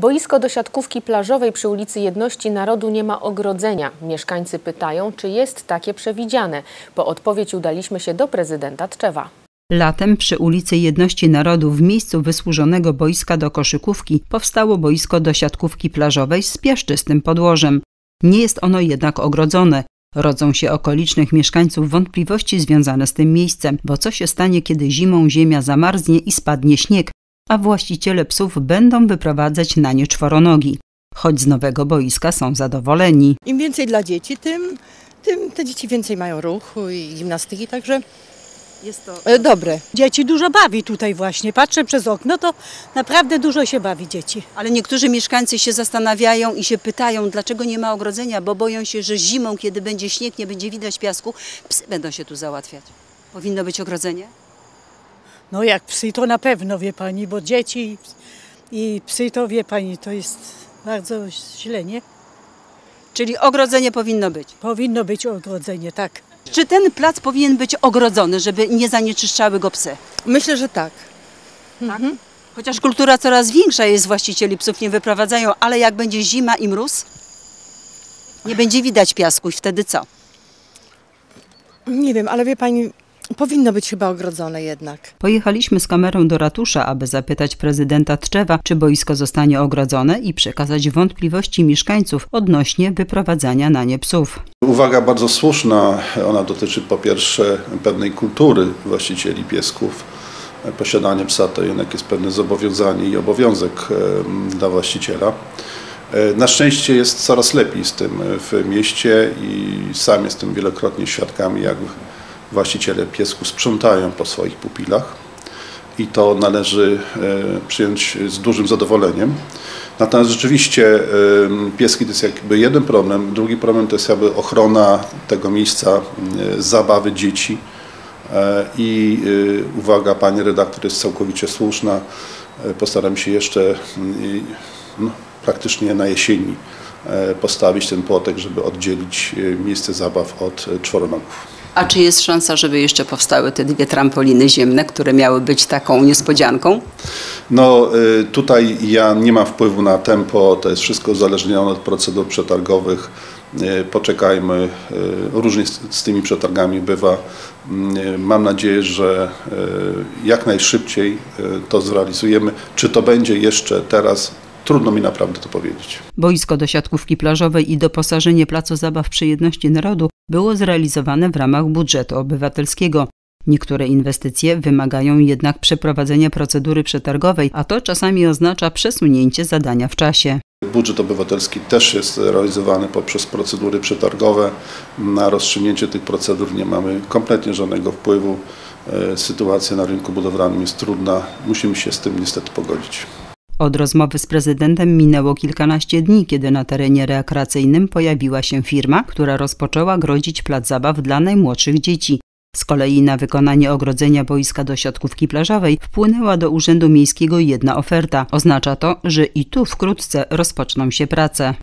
Boisko do siatkówki plażowej przy ulicy Jedności Narodu nie ma ogrodzenia. Mieszkańcy pytają, czy jest takie przewidziane. Po odpowiedź udaliśmy się do prezydenta Tczewa. Latem przy ulicy Jedności Narodu w miejscu wysłużonego boiska do koszykówki powstało boisko do siatkówki plażowej z piaszczystym podłożem. Nie jest ono jednak ogrodzone. Rodzą się okolicznych mieszkańców wątpliwości związane z tym miejscem, bo co się stanie, kiedy zimą ziemia zamarznie i spadnie śnieg, a właściciele psów będą wyprowadzać na nie czworonogi. Choć z nowego boiska są zadowoleni. Im więcej dla dzieci, tym, tym te dzieci więcej mają ruchu i gimnastyki, także Jest to e, dobre. Dzieci dużo bawi tutaj właśnie. Patrzę przez okno, to naprawdę dużo się bawi dzieci. Ale niektórzy mieszkańcy się zastanawiają i się pytają, dlaczego nie ma ogrodzenia, bo boją się, że zimą, kiedy będzie śnieg, nie będzie widać piasku, psy będą się tu załatwiać. Powinno być ogrodzenie? No jak psy to na pewno, wie pani, bo dzieci i psy to, wie pani, to jest bardzo źle, nie? Czyli ogrodzenie powinno być. Powinno być ogrodzenie, tak. Czy ten plac powinien być ogrodzony, żeby nie zanieczyszczały go psy? Myślę, że tak. Chociaż kultura coraz większa jest, właścicieli psów nie wyprowadzają, ale jak będzie zima i mróz, nie będzie widać piasku i wtedy co? Nie wiem, ale wie pani, powinno być chyba ogrodzone jednak. Pojechaliśmy z kamerą do ratusza, aby zapytać prezydenta Tczewa, czy boisko zostanie ogrodzone i przekazać wątpliwości mieszkańców odnośnie wyprowadzania na nie psów. Uwaga bardzo słuszna. Ona dotyczy po pierwsze pewnej kultury właścicieli piesków. Posiadanie psa to jednak jest pewne zobowiązanie i obowiązek dla właściciela. E, Na szczęście jest coraz lepiej z tym w mieście i sam jestem wielokrotnie świadkami, jak właściciele piesków sprzątają po swoich pupilach i to należy e, przyjąć z dużym zadowoleniem. Natomiast rzeczywiście em, pieski to jest jakby jeden problem, drugi problem to jest jakby ochrona tego miejsca e, zabawy dzieci E, i e, uwaga pani redaktor jest całkowicie słuszna. E, Postaram się jeszcze mm, no, praktycznie na jesieni e, postawić ten płotek, żeby oddzielić e, miejsce zabaw od e, czworonogów. A czy jest szansa, żeby jeszcze powstały te dwie trampoliny ziemne, które miały być taką niespodzianką? No y, tutaj ja nie mam wpływu na tempo, to jest wszystko uzależnione od procedur przetargowych. Y, Poczekajmy, y, różnie z, tymi przetargami bywa. Mam nadzieję, że jak najszybciej to zrealizujemy. Czy to będzie jeszcze teraz? Trudno mi naprawdę to powiedzieć. Boisko do siatkówki plażowej i doposażenie placu zabaw przy jedności narodu było zrealizowane w ramach budżetu obywatelskiego. Niektóre inwestycje wymagają jednak przeprowadzenia procedury przetargowej, a to czasami oznacza przesunięcie zadania w czasie. Budżet obywatelski też jest realizowany poprzez procedury przetargowe. Na rozstrzygnięcie tych procedur nie mamy kompletnie żadnego wpływu. E, Sytuacja na rynku budowlanym jest trudna. Musimy się z tym niestety pogodzić. Od rozmowy z prezydentem minęło kilkanaście dni, kiedy na terenie rekreacyjnym pojawiła się firma, która rozpoczęła grodzić plac zabaw dla najmłodszych dzieci. Z kolei na wykonanie ogrodzenia boiska do siatkówki plażowej wpłynęła do Urzędu Miejskiego jedna oferta. Oznacza to, że i tu wkrótce rozpoczną się prace.